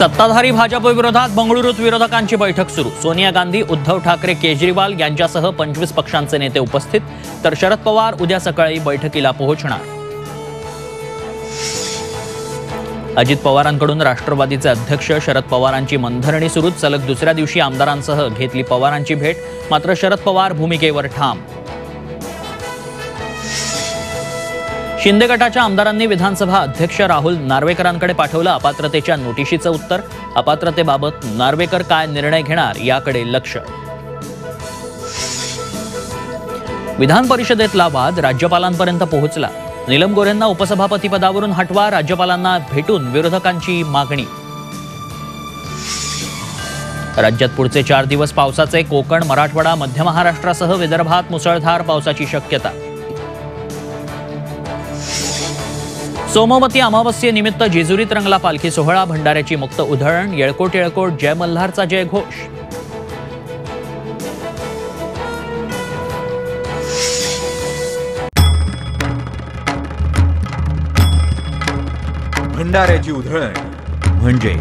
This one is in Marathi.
सत्ताधारी भाजप विरोधात बंगळुरूत विरोधकांची बैठक सुरू. सोनिया गांधी उद्धव ठाकरे केजरीवाल यांच्यासह पंचवीस पक्षांचे नेते उपस्थित. तर शरद पवार उद्या सकाळी बैठकीला पोहोचणार. अजित पवारांकडून राष्ट्रवादीचे अध्यक्ष शरद पवारांची मनधरणी सुरूच. सलग दुसऱ्या दिवशी आमदारांसह घेतली पवारांची भेट. मात्र शरद पवार भूमिकेवर ठाम. शिंदे गटाच्या आमदारांनी विधानसभा अध्यक्ष राहुल नार्वेकरांकडे पाठवलं अपात्रतेच्या नोटिशीचं उत्तर. अपात्रतेबाबत नार्वेकर काय निर्णय घेणार याकडे लक्ष. विधान परिषदेतला वाद राज्यपालांपर्यंत पोहोचला. नीलम गोरेंना उपसभापती पदावरून हटवा राज्यपालांना भेटून विरोधकांची मागणी. राज्यात पुढचे चार दिवस पावसाचे कोकण मराठवाडा मध्य महाराष्ट्रासह विदर्भात मुसळधार पावसाची शक्यता. सोमवती अमावस्येनिमित्त जेजुरीत रंगला पालखी सोहळा भंडाऱ्याची मुक्त उधळण येळकोट येळकोट जय मल्हारचा जय घोष. भंडाऱ्याची उधळण म्हणजे